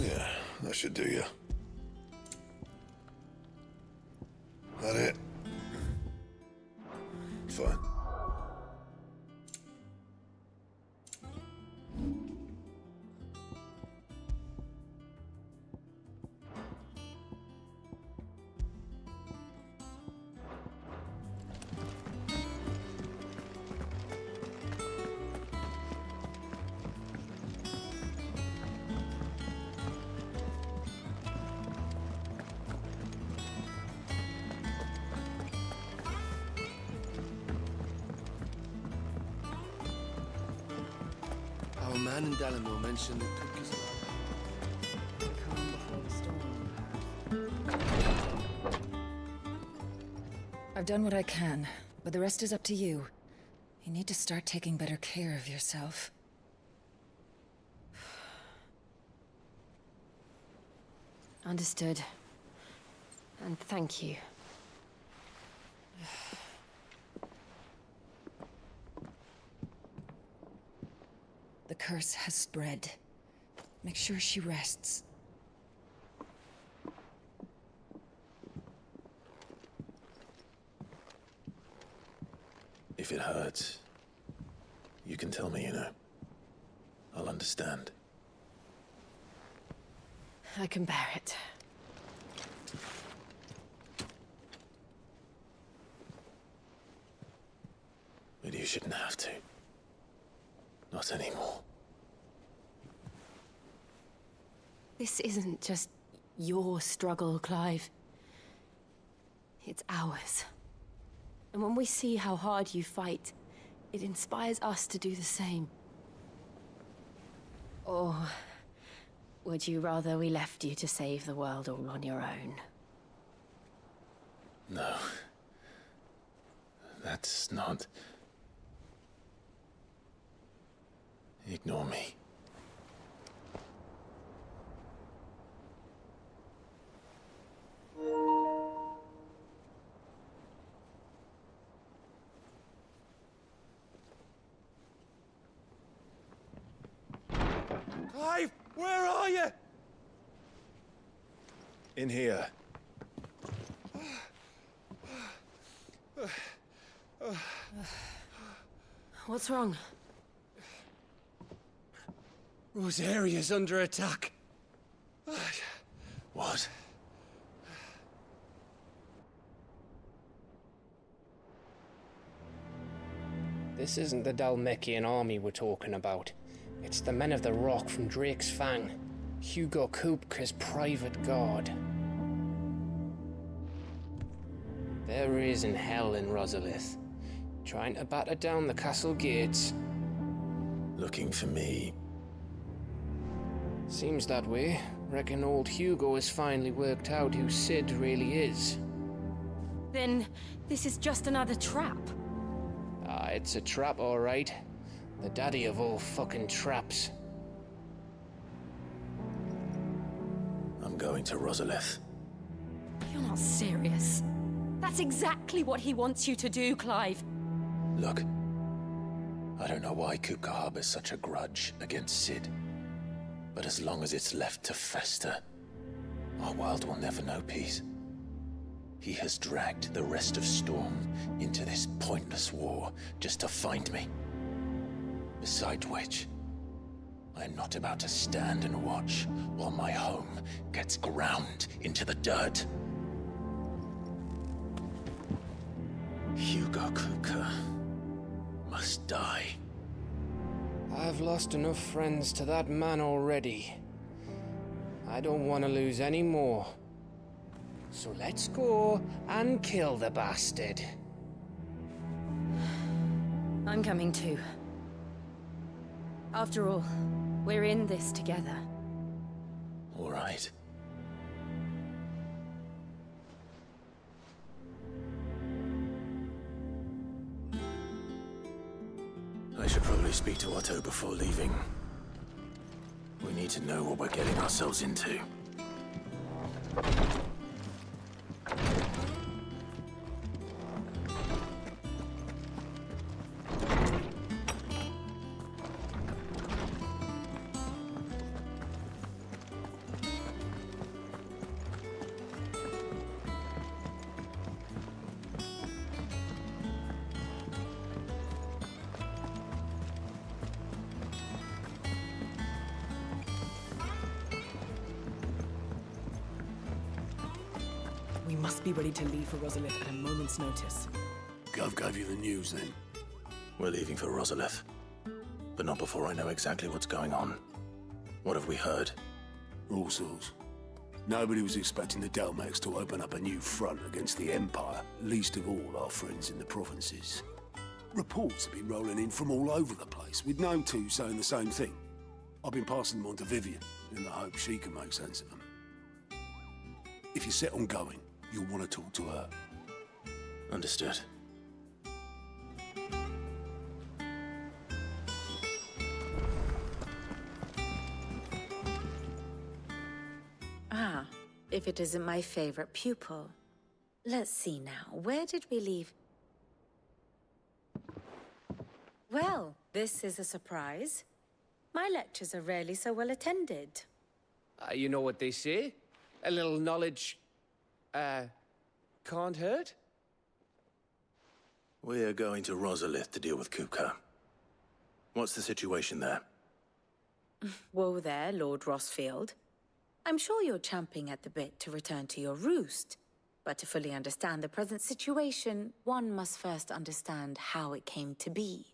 Yeah, that should do you. In Dalamore mentioned that Cook is. Calm before the storm. I've done what I can, but the rest is up to you. You need to start taking better care of yourself. Understood. And thank you. Curse has spread. Make sure she rests. If it hurts, you can tell me, you know. I'll understand. I can bear it. But you shouldn't have to. Not anymore. This isn't just your struggle, Clive. It's ours. And when we see how hard you fight, it inspires us to do the same. Or would you rather we left you to save the world all on your own? No. That's not. Ignore me. In here. What's wrong? Rosaria's under attack. What? This isn't the Dhalmekian army we're talking about. It's the men of the Rock from Drake's Fang. Hugo Kupka's private guard. There is in hell in Rosalith, trying to batter down the castle gates. Looking for me. Seems that way. Reckon old Hugo has finally worked out who Cid really is. Then this is just another trap. Ah, it's a trap, all right. The daddy of all fucking traps. I'm going to Rosalith. You're not serious. That's exactly what he wants you to do, Clive. Look. I don't know why Kupka harbors such a grudge against Cid. But as long as it's left to fester, our world will never know peace. He has dragged the rest of Storm into this pointless war just to find me. Besides which, I am not about to stand and watch while my home gets ground into the dirt. Hugo Kupka must die. I've lost enough friends to that man already. I don't want to lose any more. So let's go and kill the bastard. I'm coming too. After all, we're in this together. All right. Should probably speak to Otto before leaving. We need to know what we're getting ourselves into. Ready to leave for Rosalith at a moment's notice. Gav gave you the news then. We're leaving for Rosalith. But not before I know exactly what's going on. What have we heard? All sorts. Nobody was expecting the Delmax to open up a new front against the Empire, least of all our friends in the provinces. Reports have been rolling in from all over the place, with no two saying the same thing. I've been passing them on to Vivian, in the hope she can make sense of them. If you're set on going, you'll want to talk to her. Understood. Ah, if it isn't my favorite pupil. Let's see now, where did we leave? Well, this is a surprise. My lectures are rarely so well attended. Uh, you know what they say? A little knowledge, uh, can't hurt? We're going to Rosalith to deal with Kupka. What's the situation there? Whoa there, Lord Rosfield. I'm sure you're champing at the bit to return to your roost. But to fully understand the present situation, one must first understand how it came to be.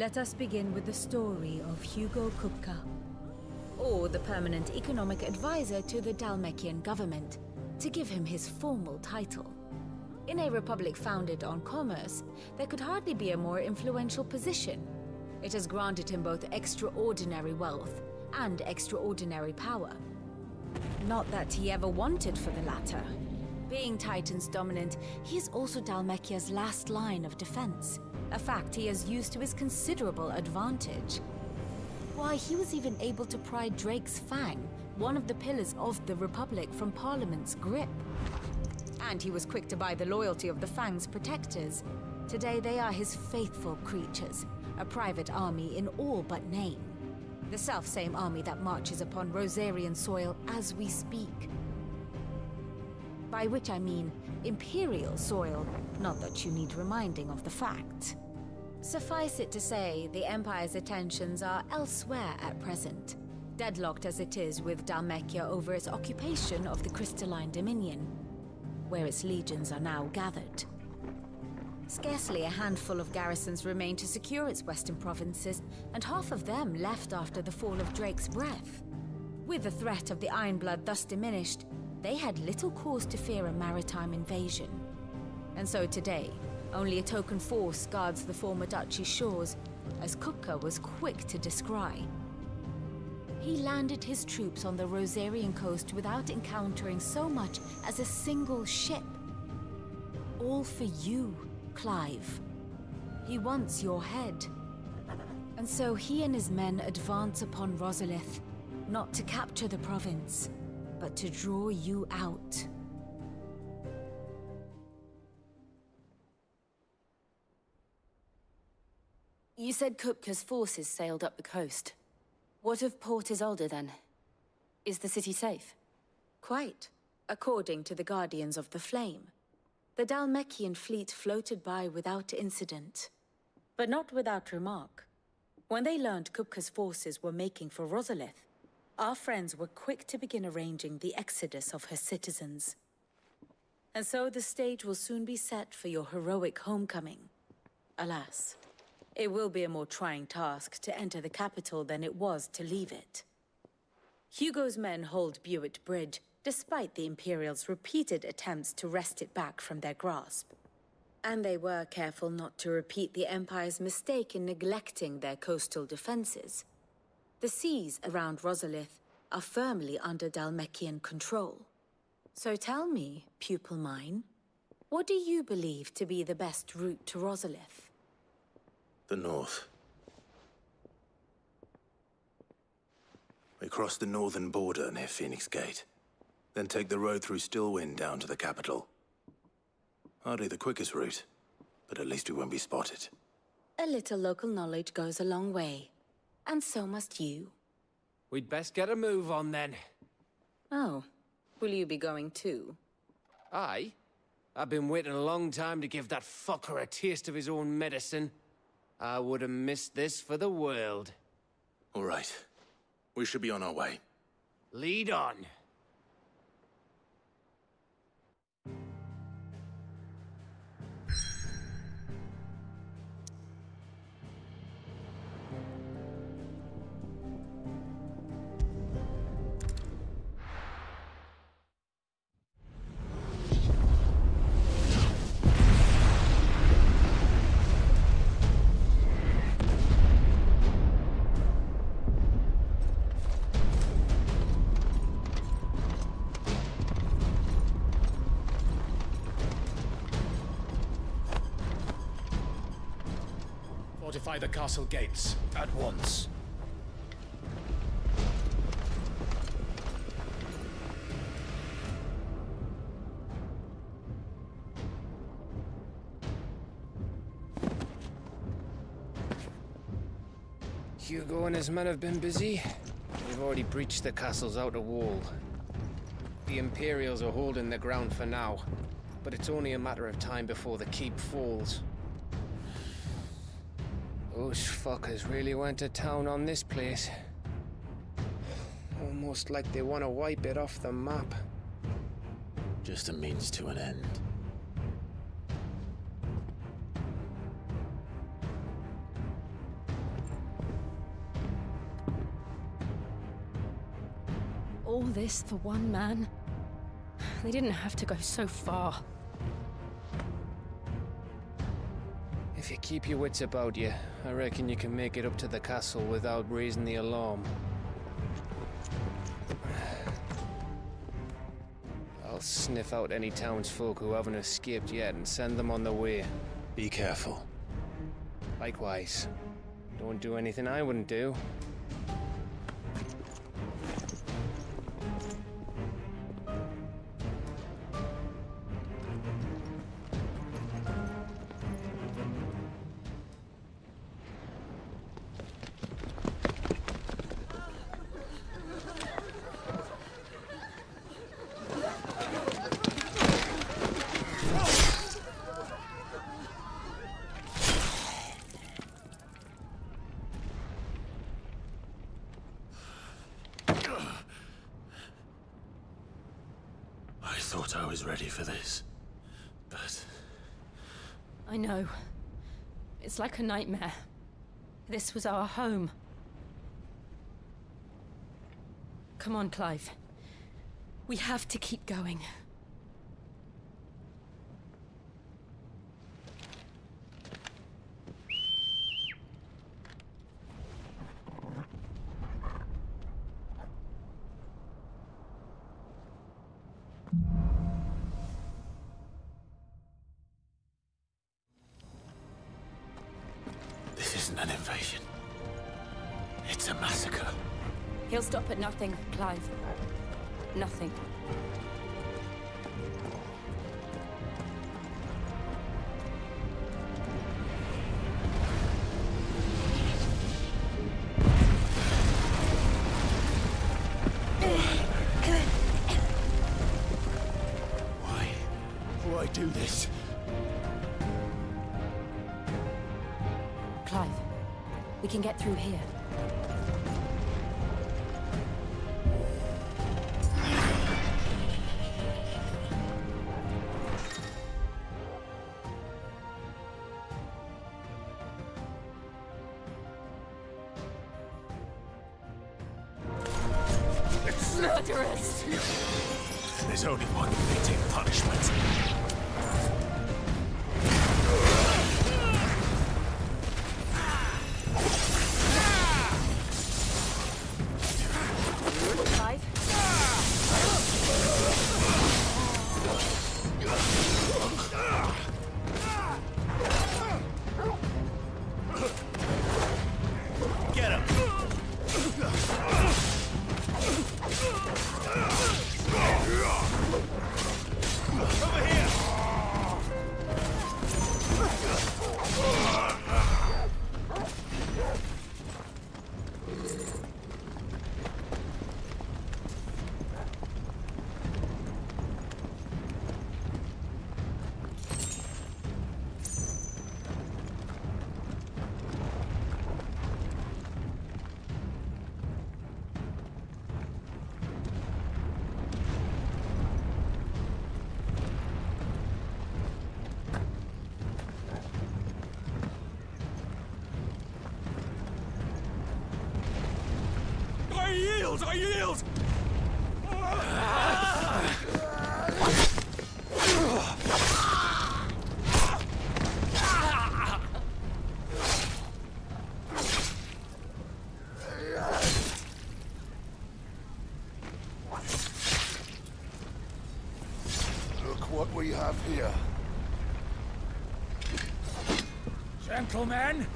Let us begin with the story of Hugo Kupka, or the permanent economic advisor to the Dhalmekian government, to give him his formal title. In a republic founded on commerce, there could hardly be a more influential position. It has granted him both extraordinary wealth and extraordinary power. Not that he ever wanted for the latter. Being Titan's dominant, he is also Dhalmekia's last line of defense, a fact he has used to his considerable advantage. Why, he was even able to pry Drake's Fang, one of the pillars of the Republic, from Parliament's grip. And he was quick to buy the loyalty of the Fang's protectors. Today they are his faithful creatures, a private army in all but name. The self-same army that marches upon Rosarian soil as we speak. By which I mean Imperial soil, not that you need reminding of the fact. Suffice it to say, the Empire's attentions are elsewhere at present, deadlocked as it is with Dhalmekia over its occupation of the Crystalline Dominion, where its legions are now gathered. Scarcely a handful of garrisons remain to secure its western provinces, and half of them left after the fall of Drake's Breath. With the threat of the Ironblood thus diminished, they had little cause to fear a maritime invasion. And so today, only a token force guards the former duchy's shores, as Kupka was quick to descry. He landed his troops on the Rosarian coast without encountering so much as a single ship. All for you, Clive. He wants your head. And so he and his men advance upon Rosalith, not to capture the province, but to draw you out. You said Kupka's forces sailed up the coast. What of Port Isolde then? Is the city safe? Quite, according to the Guardians of the Flame. The Dhalmekian fleet floated by without incident. But not without remark. When they learned Kupka's forces were making for Rosalith, our friends were quick to begin arranging the exodus of her citizens. And so the stage will soon be set for your heroic homecoming. Alas, it will be a more trying task to enter the capital than it was to leave it. Hugo's men hold Buett Bridge, despite the Imperials' repeated attempts to wrest it back from their grasp. And they were careful not to repeat the Empire's mistake in neglecting their coastal defenses. The seas around Rosalith are firmly under Dhalmekian control. So tell me, pupil mine, what do you believe to be the best route to Rosalith? The north. We cross the northern border near Phoenix Gate. Then take the road through Stillwind down to the capital. Hardly the quickest route, but at least we won't be spotted. A little local knowledge goes a long way. And so must you. We'd best get a move on then. Oh, will you be going too? I? I've been waiting a long time to give that fucker a taste of his own medicine. I would have missed this for the world. All right. We should be on our way. Lead on. The castle gates, at once. Hugo and his men have been busy. They've already breached the castle's outer wall. The Imperials are holding the ground for now, but it's only a matter of time before the keep falls. Those fuckers really went to town on this place. Almost like they want to wipe it off the map. Just a means to an end. All this for one man? They didn't have to go so far. Keep your wits about you, I reckon you can make it up to the castle without raising the alarm. I'll sniff out any townsfolk who haven't escaped yet and send them on the way. Be careful. Likewise. Don't do anything I wouldn't do. A nightmare. This was our home. Come on, Clive. We have to keep going. Clive. There's only one fitting punishment. Gentlemen,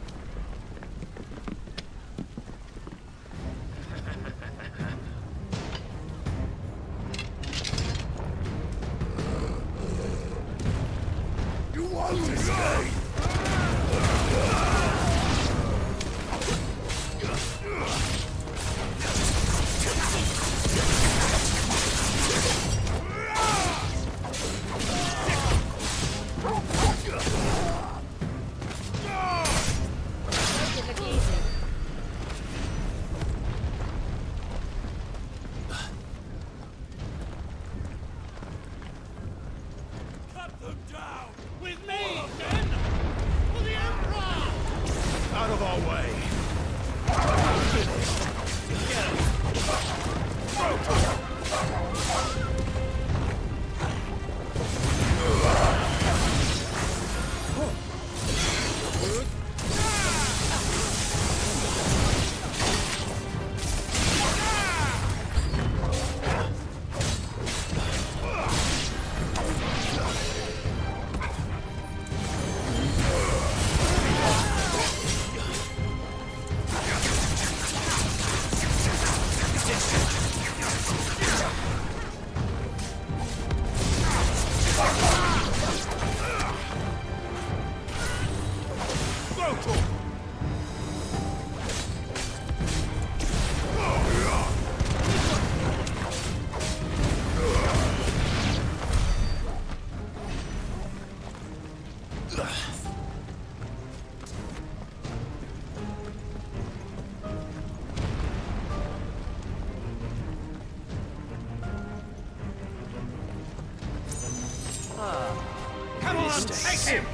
take him!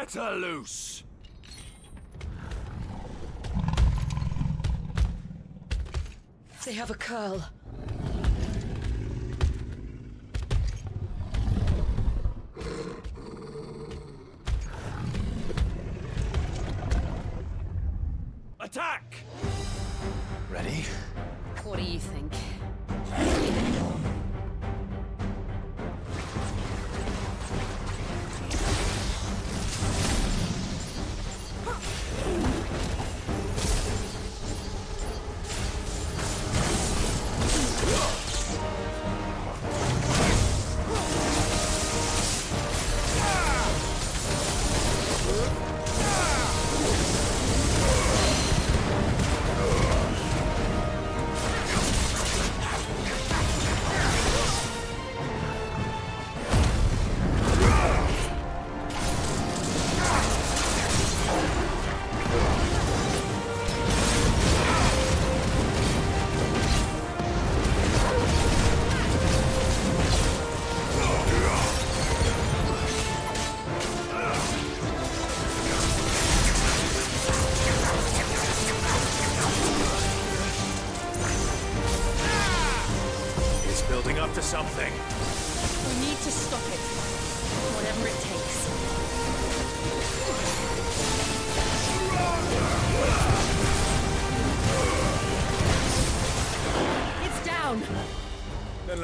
Set her loose! They have a curl.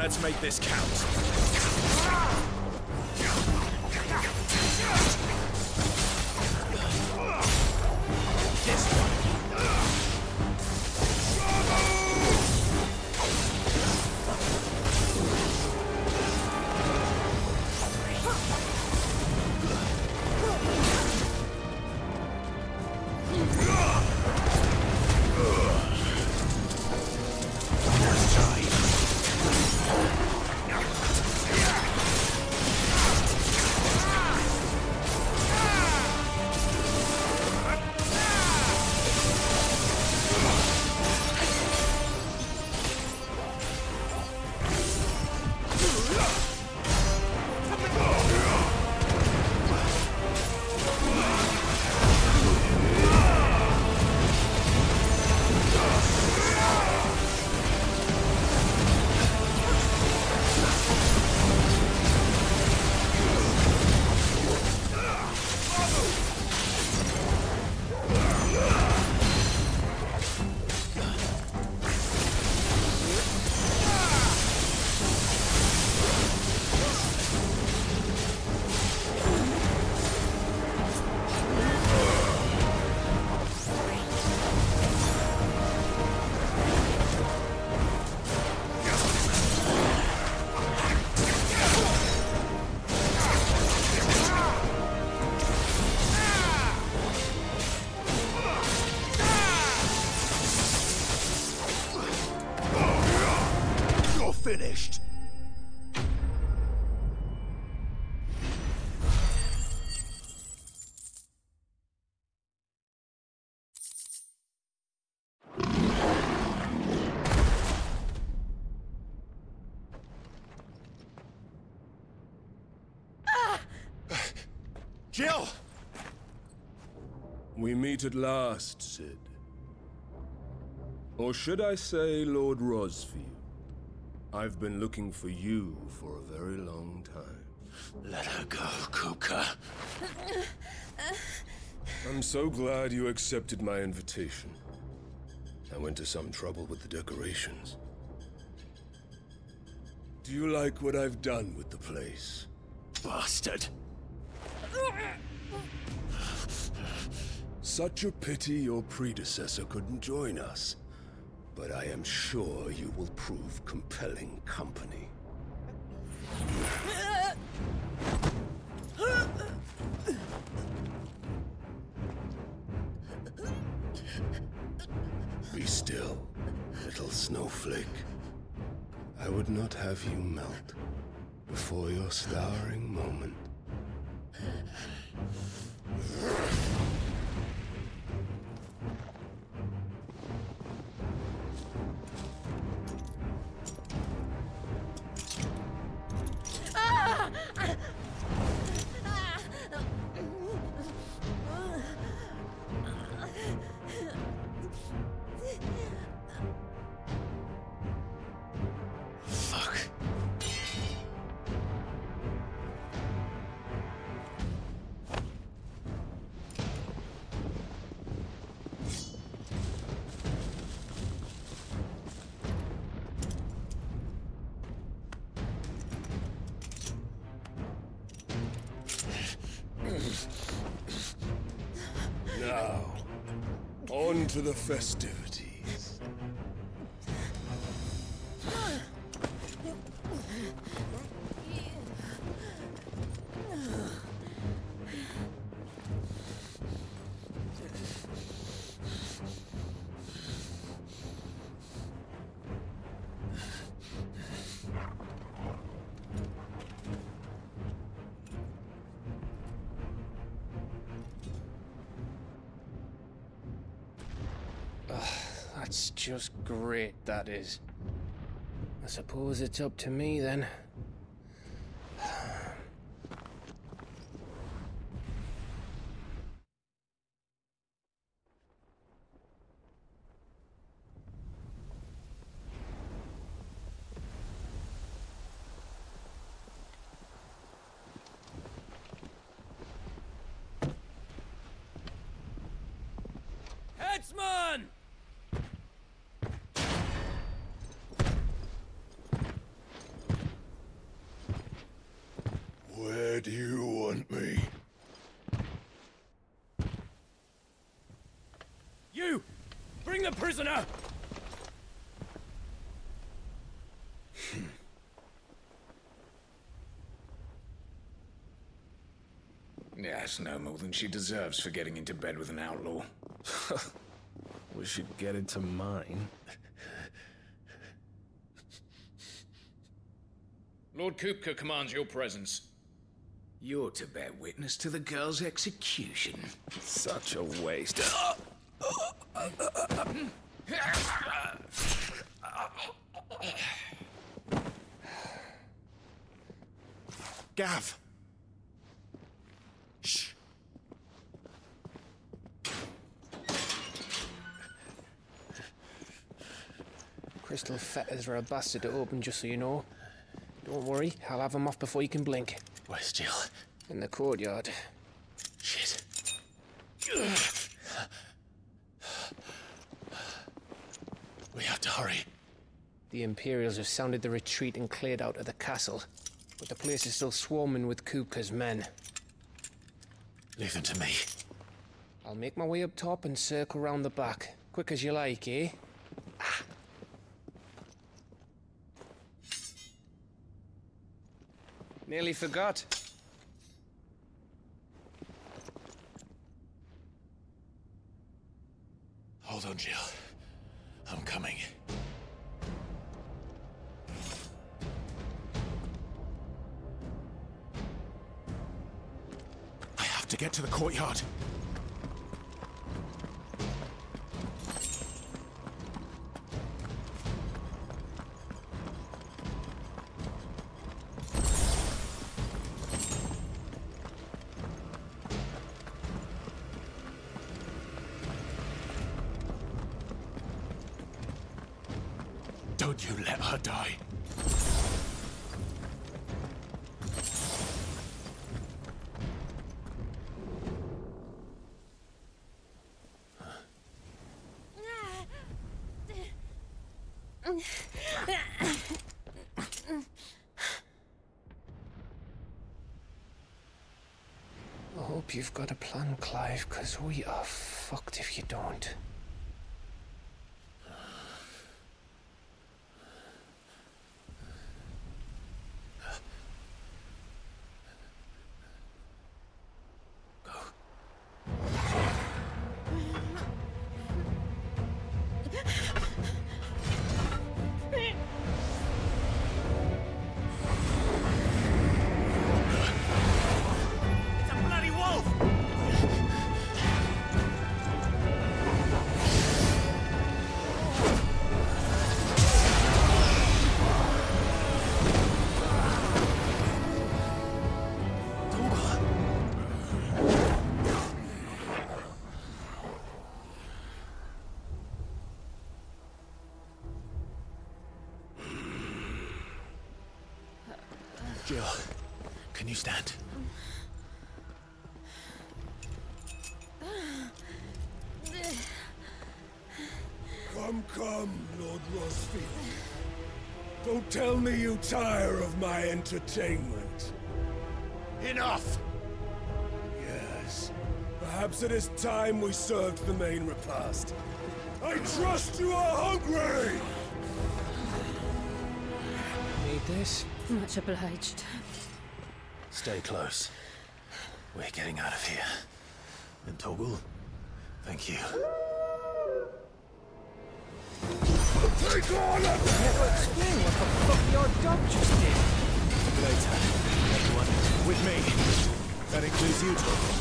Let's make this count. Jill! We meet at last, Cid. Or should I say, Lord Rosfield? I've been looking for you for a very long time. Let her go, Kupka. I'm so glad you accepted my invitation. I went to some trouble with the decorations. Do you like what I've done with the place? Bastard. Such a pity your predecessor couldn't join us. But I am sure you will prove compelling company. Be still, little snowflake. I would not have you melt before your starring moment. On that is. I suppose it's up to me then. Headsman! Where do you want me? You! Bring the prisoner! Yes, no more than she deserves for getting into bed with an outlaw. we should get into mine. Lord Kupka commands your presence. You're to bear witness to the girl's execution. Such a waste. Gav! Shh. Crystal fetters are a bastard to open, just so you know. Don't worry, I'll have them off before you can blink. Where's Jill? In the courtyard. Shit. We have to hurry. The Imperials have sounded the retreat and cleared out of the castle, but the place is still swarming with Kupka's men. Leave them to me. I'll make my way up top and circle round the back. Quick as you like, eh? Ah. Nearly forgot. Hold on, Jill. I'm coming. I have to get to the courtyard. You've got a plan, Clive, because we are fucked if you don't. Jill, can you stand? Come, come, Lord Rosfield. Don't tell me you tire of my entertainment. Enough! Yes, Perhaps it is time we served the main repast. I trust you are hungry! Need this? Much obliged. Stay close. We're getting out of here. And Torgal, thank you. Take on it! Never explain what the fuck your dog just did. Later, everyone, with me. That includes you, Torgal.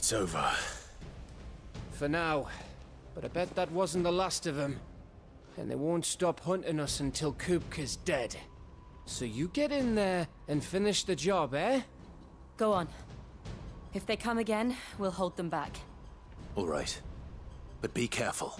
It's over. For now. But I bet that wasn't the last of them. And they won't stop hunting us until Kupka's dead. So you get in there and finish the job, eh? Go on. If they come again, we'll hold them back. All right. But be careful.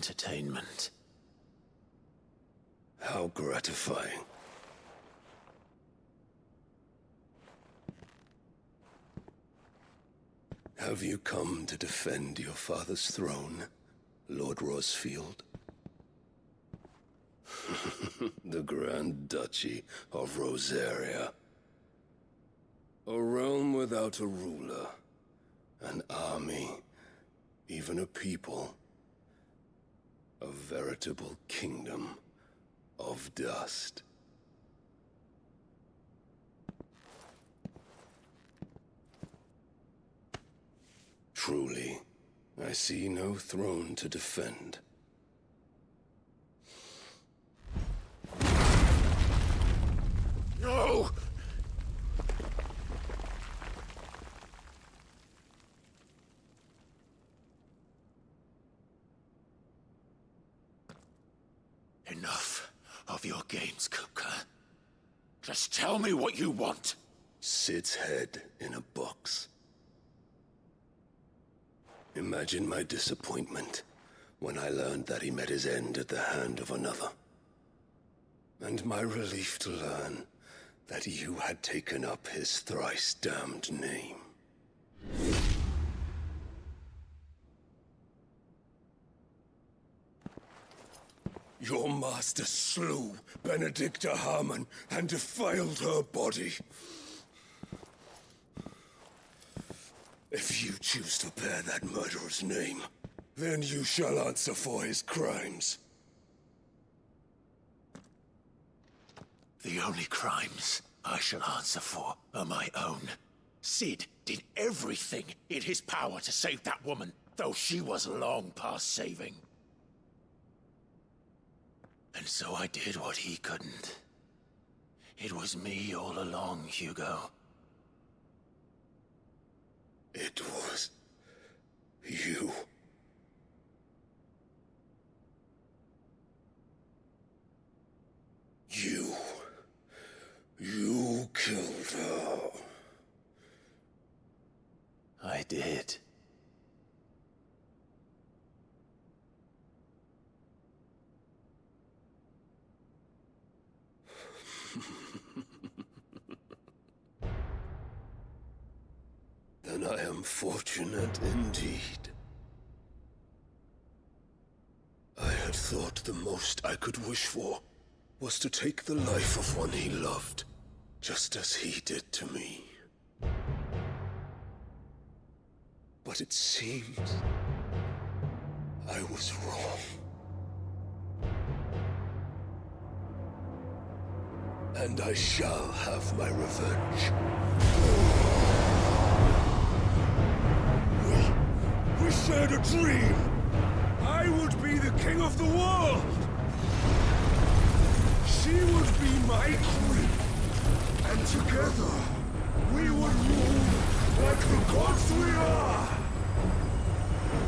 Entertainment. How gratifying. Have you come to defend your father's throne, Lord Rosfield? the Grand Duchy of Rosaria. A realm without a ruler, an army, even a people. A veritable kingdom of dust. Truly, I see no throne to defend. No! Enough of your games, Kupka. Just tell me what you want. Cid's head in a box. Imagine my disappointment when I learned that he met his end at the hand of another. And my relief to learn that you had taken up his thrice damned name. Your master slew Benedikta Harman and defiled her body. If you choose to bear that murderer's name, then you shall answer for his crimes. The only crimes I shall answer for are my own. Cid did everything in his power to save that woman, though she was long past saving. And so I did what he couldn't. It was me all along, Hugo. It was... you. You... You killed her. I did. Then I am fortunate indeed. I had thought the most I could wish for was to take the life of one he loved, just as he did to me. But it seems I was wrong. And I shall have my revenge. We shared a dream! I would be the king of the world! She would be my queen! And together, we would rule like the gods we are!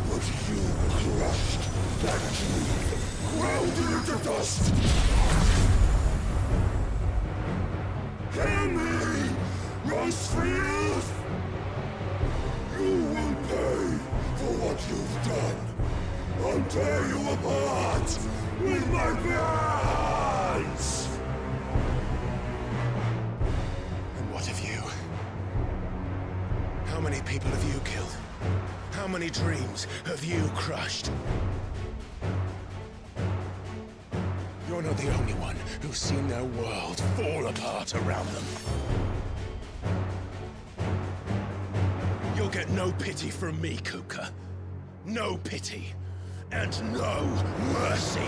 But you crushed that dream, ground it into dust! Hear me, Rosfield! I'll tear you apart with my hands! And what of you? How many people have you killed? How many dreams have you crushed? You're not the only one who's seen their world fall apart around them. You'll get no pity from me, Kupka. No pity. And no mercy.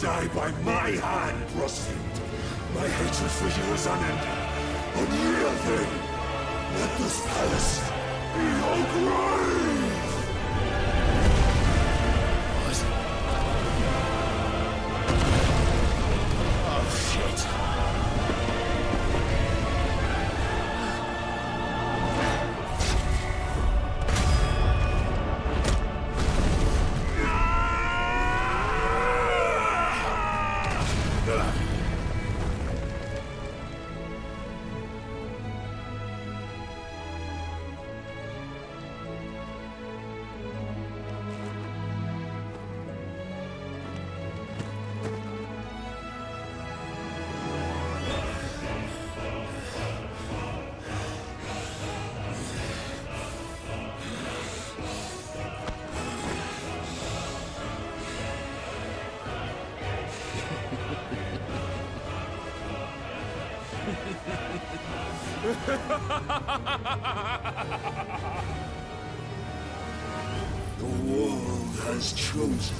Die by my hand, Rosfield. My hatred for you is unending, unyielding. Let this palace be your grave! The world has chosen.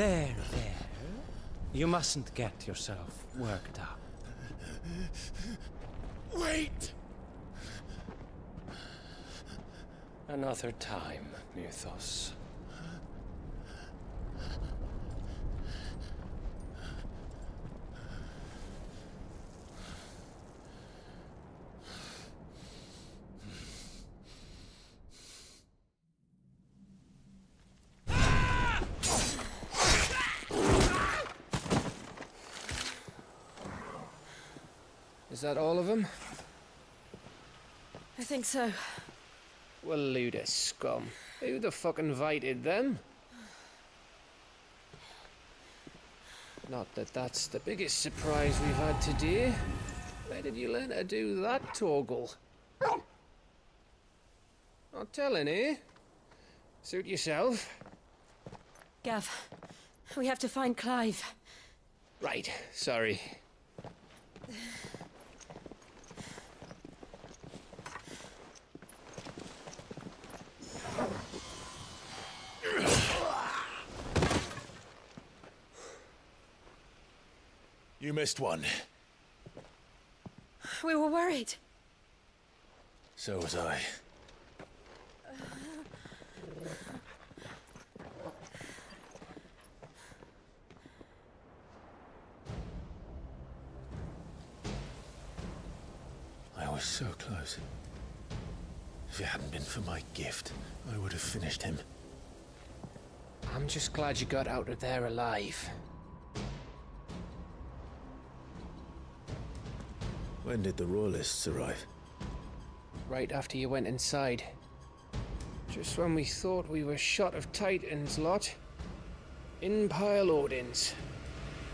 There, there. You mustn't get yourself worked up. Wait! Another time, Mythos. Is that all of them? I think so. Well, of scum. Who the fuck invited them? Not that that's the biggest surprise we've had today. Where did you learn to do that, Torgal? Not telling, eh? Suit yourself. Gav, we have to find Clive. Right, sorry. You missed one. We were worried. So was I. I was so close. If it hadn't been for my gift, I would have finished him. I'm just glad you got out of there alive. When did the Royalists arrive? Right after you went inside. Just when we thought we were shot of Titans lot. In pile Odins.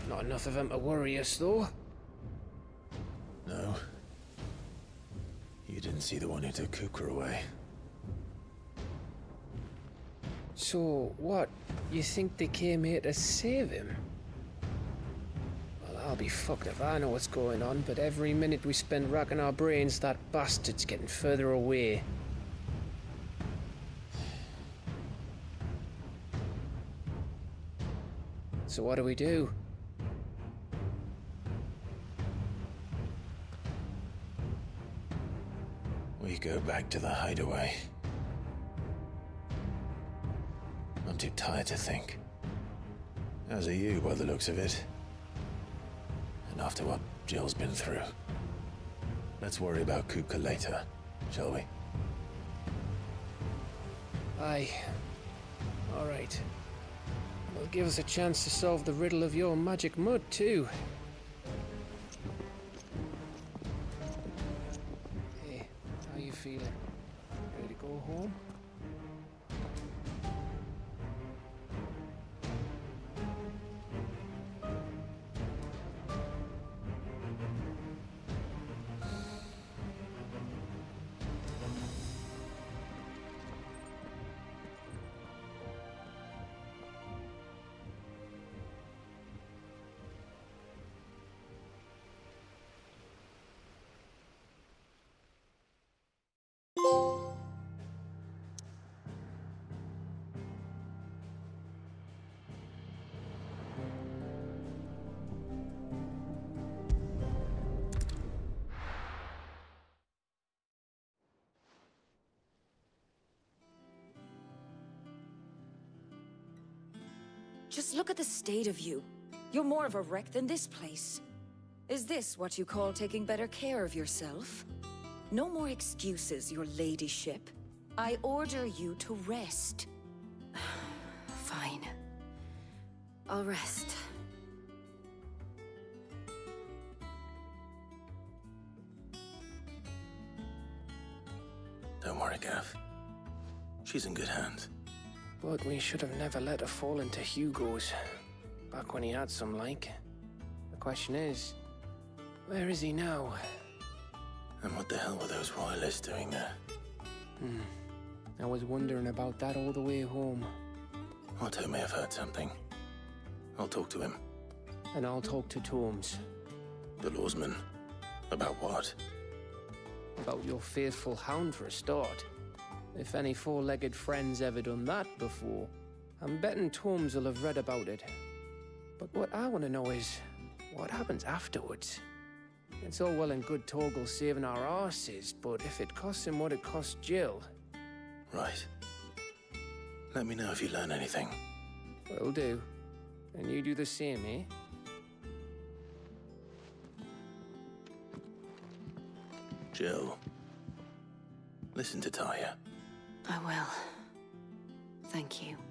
Not enough of them to worry us, though. No. You didn't see the one who took Kupka away. So, what? You think they came here to save him? Be fucked if I know what's going on, but every minute we spend racking our brains, that bastard's getting further away. So what do we do? We go back to the hideaway. I'm too tired to think. As are you, by the looks of it. After what Jill's been through. Let's worry about Kupka later, shall we? Aye. All right. Well, give us a chance to solve the riddle of your magic mud, too. Just look at the state of you. You're more of a wreck than this place. Is this what you call taking better care of yourself? No more excuses, your ladyship. I order you to rest. Fine. I'll rest. Don't worry, Gav. She's in good hands. But we should have never let her fall into Hugo's. Back when he had some like. The question is, where is he now? And what the hell were those wireless doing there? Hmm. I was wondering about that all the way home. Otto may have heard something. I'll talk to him. And I'll talk to Tomes. The lawsman. About what? About your faithful hound for a start. If any four-legged friend's ever done that before, I'm betting Tomes will have read about it. But what I want to know is, what happens afterwards? It's all well and good Torgal saving our arses, but if it costs him what it cost Jill... Right. Let me know if you learn anything. Will do. And you do the same, eh? Jill. Listen to Tarja. I will. Thank you.